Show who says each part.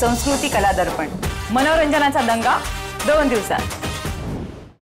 Speaker 1: संस्कृती कला दर्पण. मनोरंजनाचा दंगा दोन दिवसात.